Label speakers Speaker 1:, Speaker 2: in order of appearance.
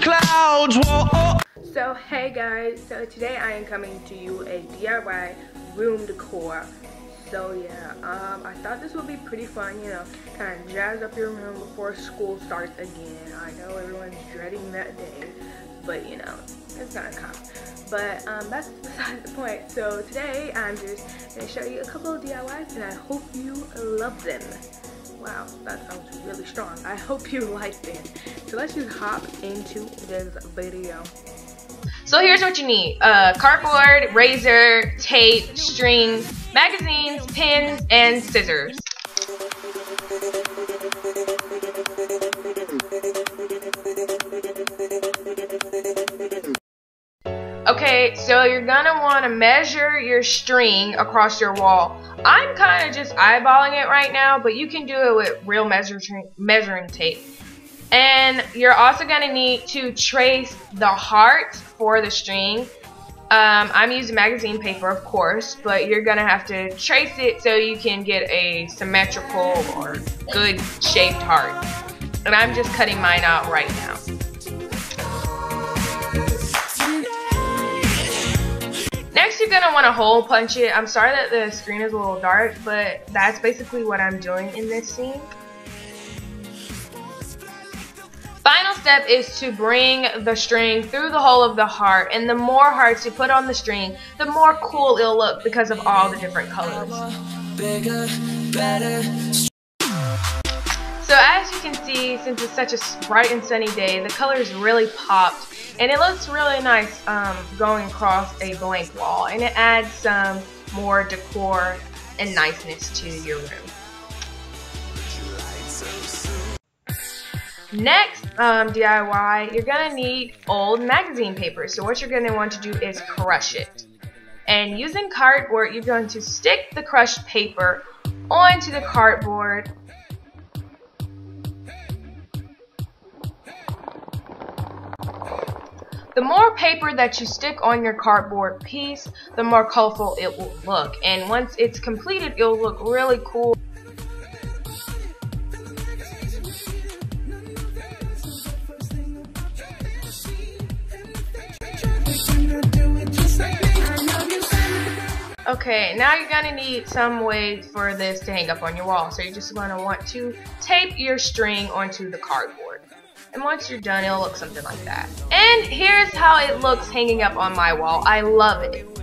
Speaker 1: Clouds, so hey guys, so today I am coming to you a DIY room decor. So yeah, um, I thought this would be pretty fun, you know, kind of jazz up your room before school starts again. I know everyone's dreading that day, but you know, it's gonna come. But um, that's beside the point. So today I'm just gonna show you a couple of DIYs and I hope you love them. Wow, that sounds strong. I hope you like them. So let's just hop into this video.
Speaker 2: So here's what you need. Uh, cardboard, razor, tape, string, magazines, pins, and scissors. Okay, so you're gonna want to measure your string across your wall. I'm kind of just eyeballing it right now, but you can do it with real measuring measuring tape. And you're also gonna need to trace the heart for the string. Um, I'm using magazine paper, of course, but you're gonna have to trace it so you can get a symmetrical or good shaped heart. And I'm just cutting mine out right now. Gonna want to hole punch it. I'm sorry that the screen is a little dark, but that's basically what I'm doing in this scene. Final step is to bring the string through the hole of the heart, and the more hearts you put on the string, the more cool it'll look because of all the different colors. Bigger, better, so as you can see, since it's such a bright and sunny day, the colors really popped and it looks really nice um, going across a blank wall and it adds some more decor and niceness to your room. Next um, DIY, you're going to need old magazine paper. So what you're going to want to do is crush it. And using cardboard, you're going to stick the crushed paper onto the cardboard The more paper that you stick on your cardboard piece, the more colorful it will look. And once it's completed, it'll look really cool. Okay, now you're to need some way for this to hang up on your wall. So you're just to want to tape your string onto the cardboard. And once you're done, it'll look something like that. And here's how it looks hanging up on my wall. I love it.